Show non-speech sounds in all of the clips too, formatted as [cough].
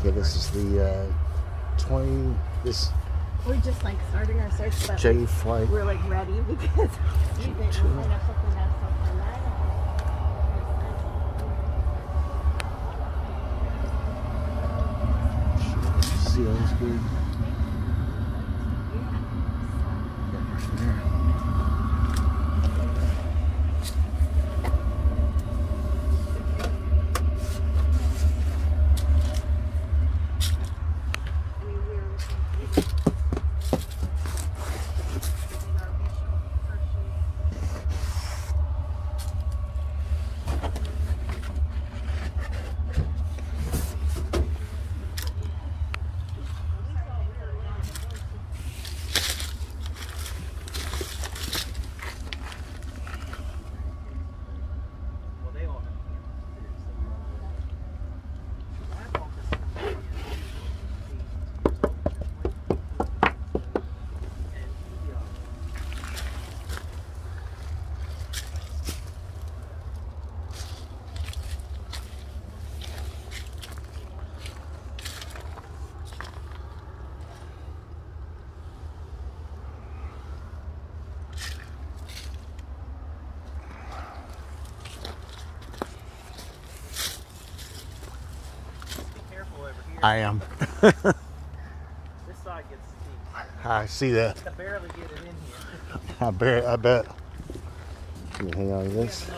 Okay, this is the uh, 20. This We're just like starting our search, but J flight. we're like ready because we think we'll find out something that's Ceiling's good. I mean, we're Well, they all Careful over here. I am. [laughs] [laughs] This side gets steep. I see that. I barely get it in here. I bet. I bet. Hang on to this.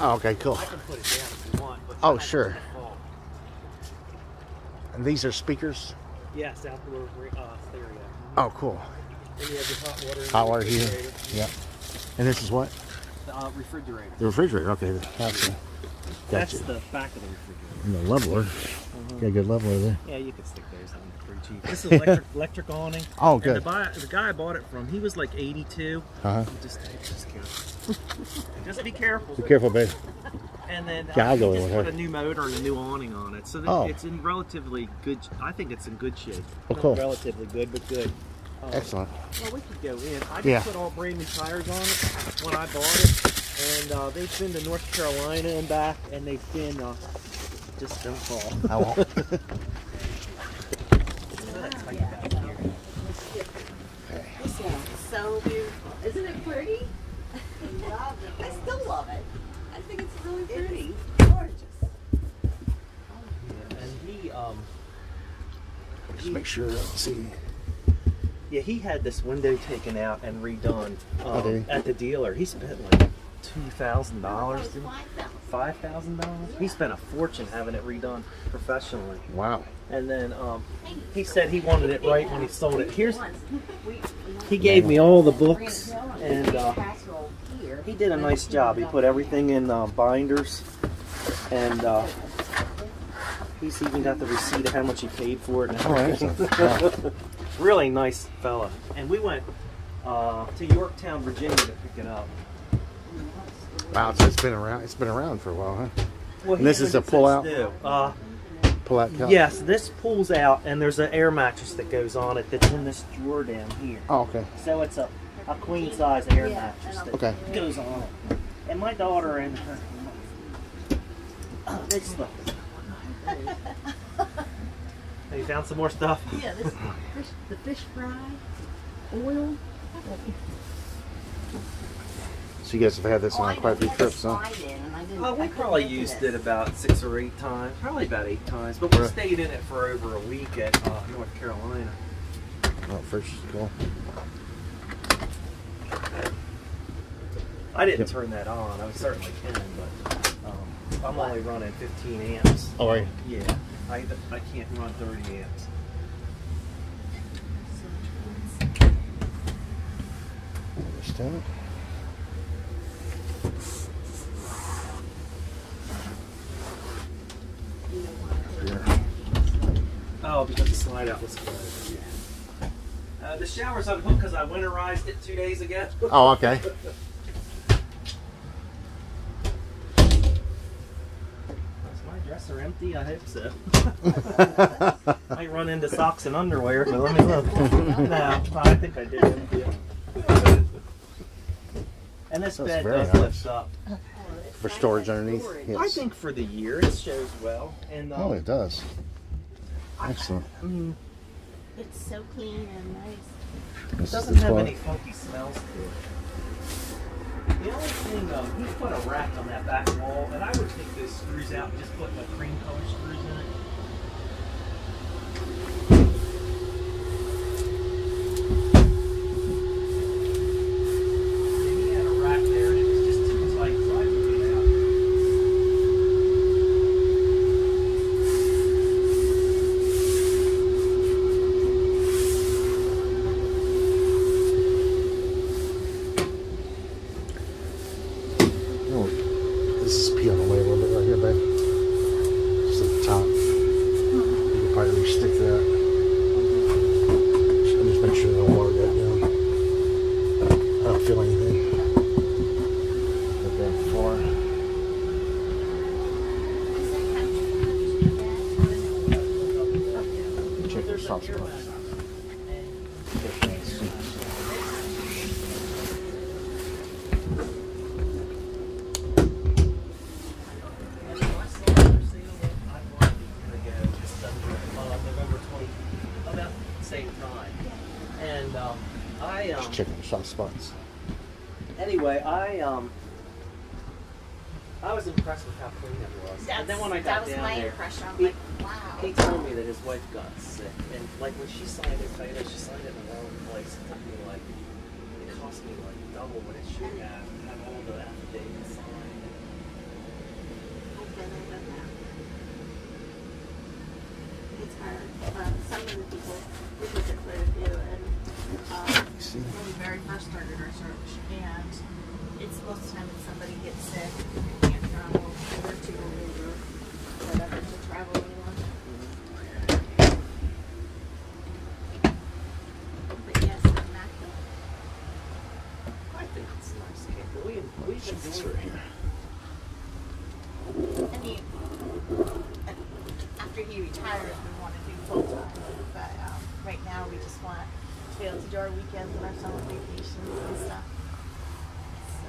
Oh, okay, cool. I can put it down if you want. Oh, sure. And these are speakers. Yes, outdoor uh, stereo. Oh, cool. Then you have your hot water. and Hot water here. Yep. And this is what? The uh, refrigerator. The refrigerator. Okay, that's a, That's the back of the refrigerator. And the leveler. Got a good leveler there. Yeah, you can stick those on pretty cheap. This is [laughs] electric electric awning. Oh, And good. the, buy, the guy I bought it from, he was like 82. Uh huh. Just, just careful. [laughs] just be careful. Be careful, babe. And then Yeah, uh, I'll go just with put her. a new motor and a new awning on it, so Oh. it's in relatively good. I think it's in good shape. Oh, Not cool. Relatively good, but good. Uh, Excellent. Well, we could go in. I just Yeah. put all brand new tires on it when I bought it, and uh, they've been to North Carolina and back, and they've been uh, just don't fall. I won't. This [laughs] one's so beautiful. Isn't it pretty? I love it. I still love it. I think it's really pretty. gorgeous. and he, um, Just make sure. Let's see. yeah, he had this window taken out and redone Oh, um, at the dealer. He spent like two thousand dollars. Five thousand. Dollars. He spent a fortune having it redone professionally. Wow. And then um, he said he wanted it right when he sold it. Here's he gave me all the books, and uh, he did a nice job. He put everything in uh, binders, and uh, he's even got the receipt of how much he paid for it. And Oh, everything. excellent. Wow. [laughs] really nice fella. And we went uh, to Yorktown, Virginia, to pick it up. Wow. So it's been around. It's been around for a while, huh? Well, And this is a what it pull-out? Uh, Pull out. couch. yes, this pulls out, and there's an air mattress that goes on it that's in this drawer down here. Oh, okay. So it's a, a queen size air Yeah, mattress that Okay. goes on it. And my daughter and her. [coughs] Oh, they stuff. [laughs] Have you found some more stuff? Yeah, this fish, the fish fry, oil. So you guys have had this on I quite a few trips, huh? slide in I didn't- Oh, we probably used this. it about six or eight times. Probably about eight times. But we Right. stayed in it for over a week at uh, North Carolina. Oh, first cool. I didn't Yep. turn that on. I certainly can, but um, I'm only running 15 amps. Oh, are you? Yeah, I, I can't run 30 amps. Understand? Here. Oh, because the slide out was closed. Uh, the shower's unhooked because I winterized it two days ago. [laughs] Oh, okay. Is my dresser empty? I hope so. [laughs] Might run into socks and underwear, but let me look. [laughs] no, I think I did empty it. And this That's bed very does nice. lift up. for storage underneath. Yes. I think for the year it shows well, and um, Oh, it does. Excellent. I mean, It's so clean and nice. it doesn't have toilet. any funky smells to it. The only thing, um, he put a rack on that back wall, and I would take those screws out and just put the cream color screws in it. That. Just- Just make sure the water got down. I don't feel anything. That. Check the soft spot. I um, Just checking the spots. anyway, I um, I was impressed with how clean it was. That's, and then when I got that was down my there, impression. I'm he- like, wow. he told me that his wife got sick, and like when she signed it, Taylor, she signed it in the wrong place. It took me like it cost me like double what it should have. Have all the affidavits signed. I've been there, done that. It's hard. Um, some of the people, we look at quite a few, and um, when we very first started our search, and it's most of the time when somebody gets sick, they can't travel, they're too old or whatever to travel anymore. But yes, immaculate. I think it's a nice camper. We we've been It's doing right here. I mean, after he retires, we want to do full time, but um, right now we just want to be able to do our weekends and our summer vacations and stuff. So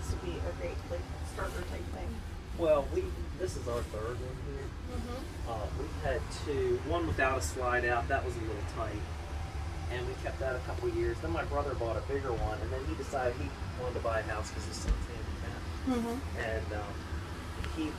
this would be a great like starter type thing. Well, we this is our third one here. Uh, we've had two, one without a slide out. That was a little tight, and we kept that a couple years. Then my brother bought a bigger one, and then he decided he wanted to buy a house because his son's handicapped, Mm-hmm. and um, he